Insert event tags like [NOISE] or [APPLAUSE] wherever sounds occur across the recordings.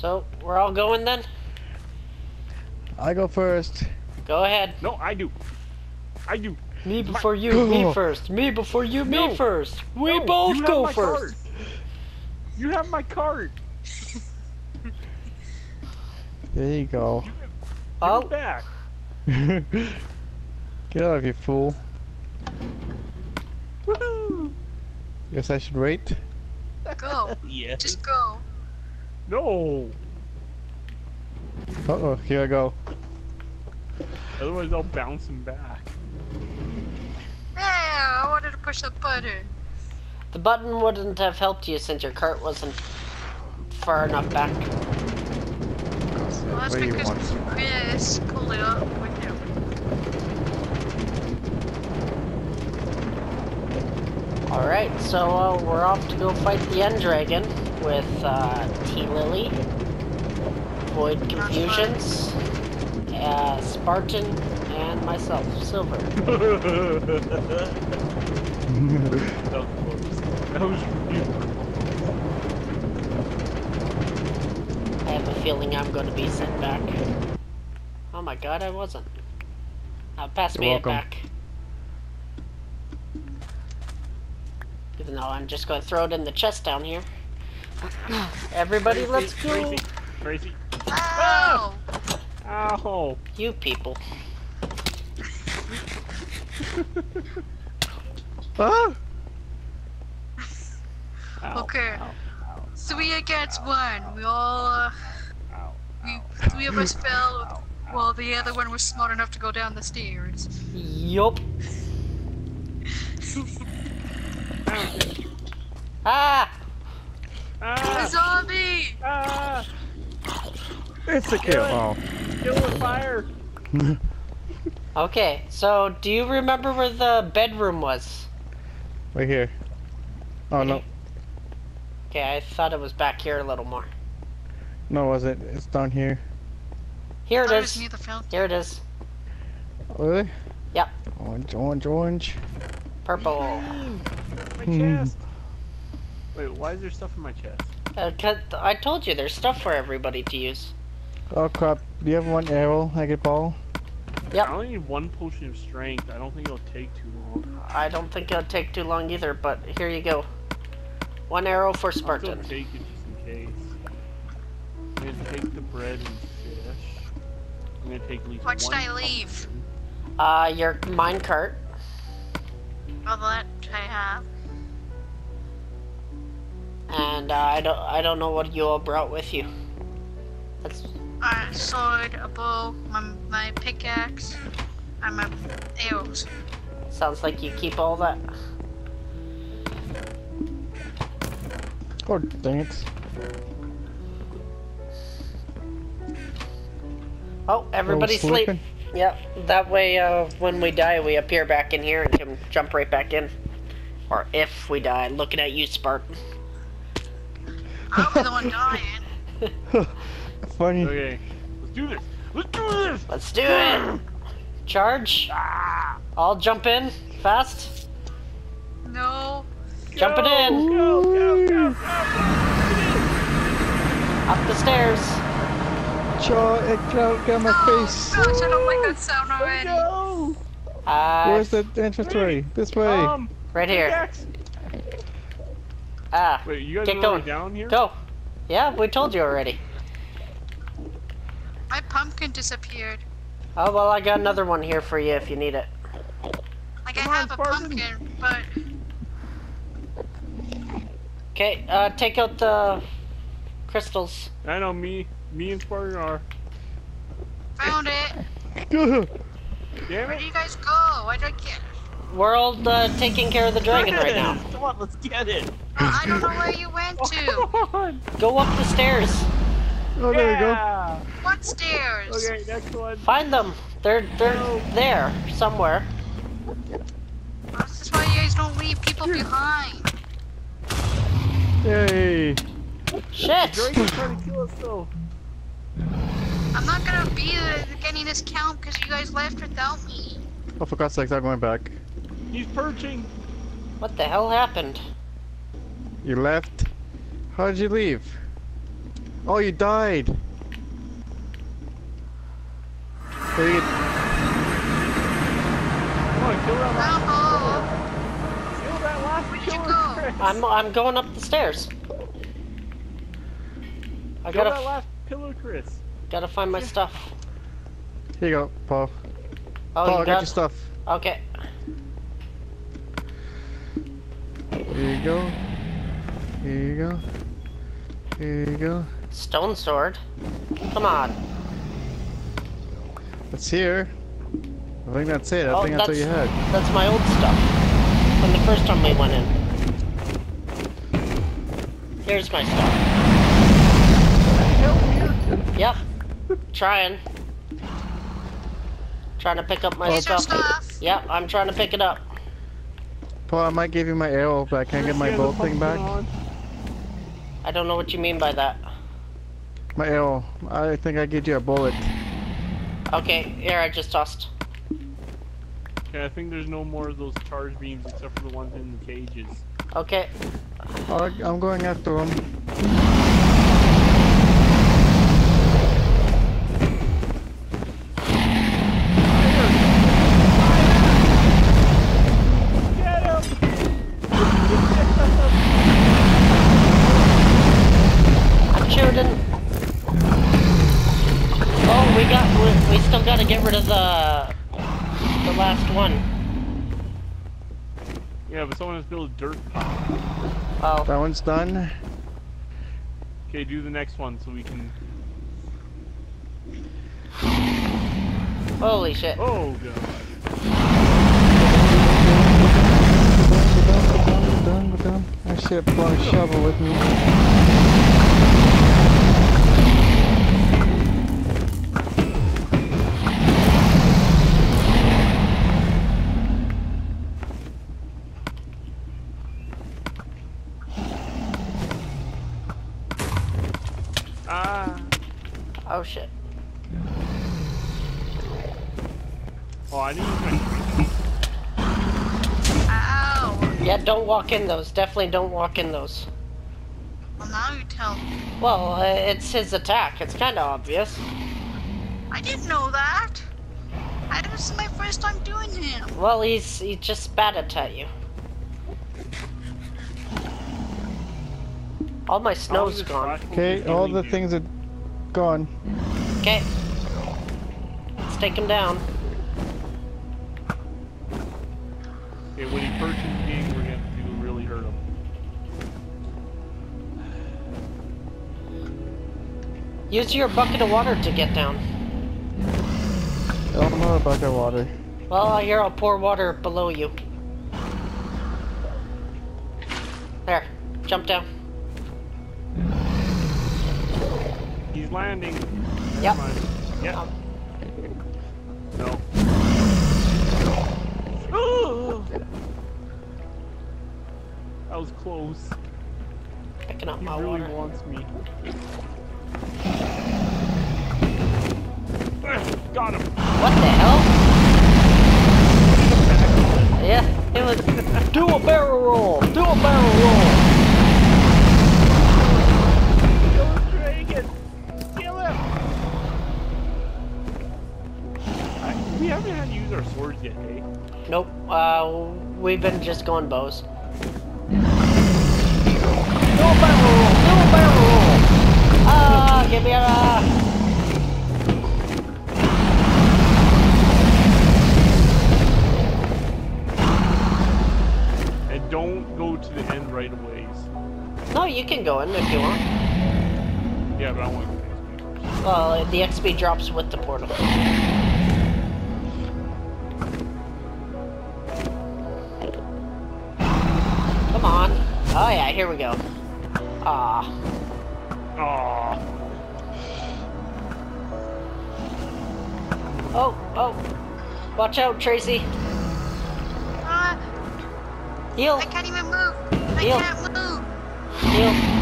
So, we're all going then? I go first. Go ahead. No, I do. I do. Me before you, me first. Me before you, me No. first. We No, both go first. card. You have my card. There you go. Give Oh, back. [LAUGHS] Get out of here, fool. Woohoo! Guess I should wait. Go. [LAUGHS] Yes. Just go. No. Uh oh, here I go. Otherwise, I'll bounce him back. Yeah, I wanted to push the button. the button wouldn't have helped you since your cart wasn't far enough back. Well, that's Where because want? Chris pulled it up with him. Alright, so uh, we're off to go fight the End Dragon with uh, Tealilly, Void Confusions, uh, Spartan, and myself, Silver. that was close. That was I have a feeling I'm going to be sent back. Oh my god, I wasn't. Uh, pass You're me it back. Even though I'm just going to throw it in the chest down here. Everybody, let's go! Crazy, Tracy. Ow! Ow. You people. Ah! Ow. Okay. Ow. Ow. Three against one. We all, uh, Ow. we, three of us [CLEARS THROAT] fell while the other one was smart enough to go down the stairs. Yup. [LAUGHS] Ah! A Ah. zombie! Ah. It's a kill. Oh. Kill with fire. [LAUGHS] Okay, so do you remember where the bedroom was? Right here. Oh no. Okay, I thought it was back here a little more. No, was it? It's down here. Here it I is. the. Here it is. Really? Yep. Orange, orange, orange. Purple. [GASPS] My Hmm. chest. Wait, why is there stuff in my chest? Uh, 'cause I told you, there's stuff for everybody to use. Oh crap. Do you have one arrow I could borrow? Yep. I only need one potion of strength. I don't think it'll take too long. I don't think it'll take too long either, but here you go. One arrow for I'll still Spartan. take it just in case. I'm gonna take the bread and fish. I'm gonna take at least What should I leave? pumpkin. Uh, your minecart. All that I have. And uh, I don't I don't know what you all brought with you. That's A sword, a bow, my, my pickaxe, and my arrows. sounds like you keep all that. Oh dang it. Oh, everybody Oh, sleep. sleeping? Yep. That way, uh, when we die, we appear back in here and can jump right back in. Or if we die, looking at you, Spartan. I'll be the one dying. [LAUGHS] Funny. Okay, let's do this. Let's do this. Let's do it. Charge. Ah, All jump in fast. No. Jump it in. Go, go, go, go. Up the stairs. Chaw, it out, get my Oh, face. gosh, I don't like that sound already. Go. Uh, Where's the entrance way? This way. Um, right here. pickaxe. Ah, Wait, you guys Get are going. down here? go. Yeah, we told you already. My pumpkin disappeared. Oh well, I got another one here for you if you need it. Like Come I on, have a Spartan. pumpkin, but Okay, uh, take out the crystals. I know me, me and Spartan are. found it. [LAUGHS] Damn it. Where do you guys go? I don't get. We're all uh, taking care of the dragon right now. [LAUGHS] Come on, let's get it. I don't know where you went [LAUGHS] to. Come. Go up the stairs. Oh, there you go. What stairs? Okay, next one. Find them. They're they're there somewhere. This is why you guys don't leave people behind. Yay. Shit. Dragon's trying to kill us though. I'm not gonna be getting this count because you guys left without me. Oh, for God's sakes, I'm going back. He's perching. What the hell happened? You left? How did you leave? Oh, you died. There you Come on, kill that last, Oh, kill that last Where'd killer, go? Chris. [LAUGHS] I'm I'm going up the stairs. I Kill gotta that last pillar, Chris. gotta find my stuff. Here you go, Paul. Oh, Paul, I you got got your stuff. okay. Here you go. Here you go. Here you go. Stone sword. Come on. That's here. I think that's it. I Oh, think that's, what you had. That's my old stuff. From the first time we went in. Here's my stuff. Yep. Trying. Trying to pick up my here's your stuff. stuff. Yep, I'm trying to pick it up. Paul, I might give you my arrow but I can't get my Yeah, bolt thing back? on. I don't know what you mean by that. My arrow. I think I give you a bullet. Okay, here I just tossed. Okay, I think there's no more of those charge beams except for the ones in the cages. Okay. Oh, I'm going after him. But someone has built a dirt pile. Oh. That one's done. Okay, do the next one so we can. Holy shit. Oh god. I should have brought a shovel with me. Oh shit. Oh, I didn't use my. Ow. Yeah, don't walk in those. Definitely don't walk in those. Well, now you tell me. Well, uh, it's his attack. It's kind of obvious. I didn't know that. I this is my first time doing him. Well, he's he just spat at you. All my snow's gone. Okay, all the things are gone. Okay. Let's take him down. Okay, when he purchases the game, we're gonna have to really hurt him. Use your bucket of water to get down. I don't know about that water. Well, here I'll pour water below you. There, jump down. Landing. Never Yep. mind. Yep. Um, No. Oh! That was close. picking up He my really water. wants me. Got him. What the we've been just going bows. Do a barrel roll. Do a barrel roll. Ah, give me a. And don't go to the end right away. No, you can go in if you want. Yeah, but I want to go to the XP. Well, the XP drops with the portal. Oh yeah, here we go. Ah. Aww. Oh, oh. Watch out, Tracy. Ah, Heal, I can't even move. I Heal. can't move. heal.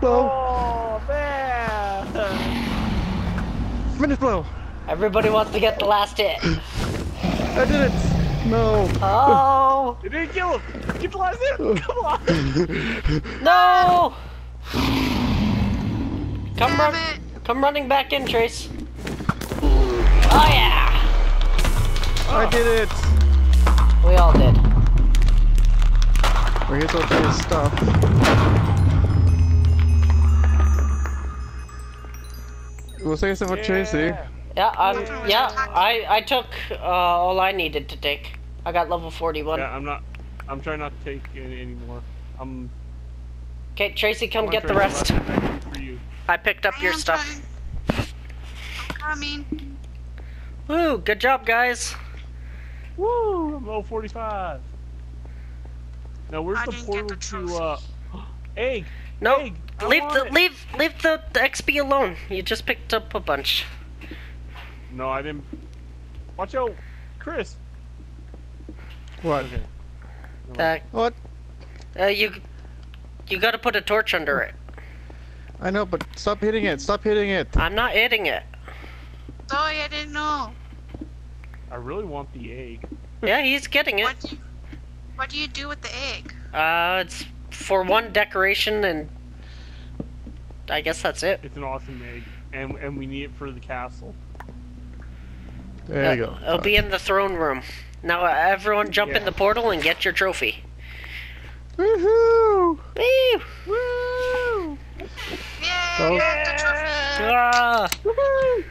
blow. Oh, man. Finish blow. Everybody wants to get the last hit. [CLEARS THROAT] I did it. No. Oh. [LAUGHS] You didn't kill him. Get the last hit. [LAUGHS] Come on. no. Come run. Come running back in, Trace. Oh yeah. Oh. I did it. We all did. We're here to do stuff. We'll say something for Tracy. Yeah. Yeah, I'm. Yeah. I I took uh, all I needed to take. I got level 41. Yeah, I'm not. I'm trying not to take any anymore. I'm. Okay, Tracy, come I'm get the rest. to left it back for you. I picked up I your stuff. trying. I'm coming. Woo! Good job, guys. Woo! I'm level 45. Now where's I the portal the to uh? [GASPS] Egg. No, Egg, I leave the it. leave leave the, the XP alone. You just picked up a bunch. No, I didn't. Watch out, Chris. What? Okay. Uh, What? uh, you you got to put a torch under it. I know, but stop hitting it. Stop hitting it. I'm not hitting it. Sorry, I didn't know. I really want the egg. Yeah, he's getting it. What do you, what do you do with the egg? Uh, it's for one decoration, and I guess that's it. It's an awesome egg, and and we need it for the castle. There you go. Uh, It'll be in the throne room. Now, uh, everyone, jump in the portal and get your trophy. Woohoo! Woo! Woo! Yay! So- I got the trophy. Ah! Woohoo!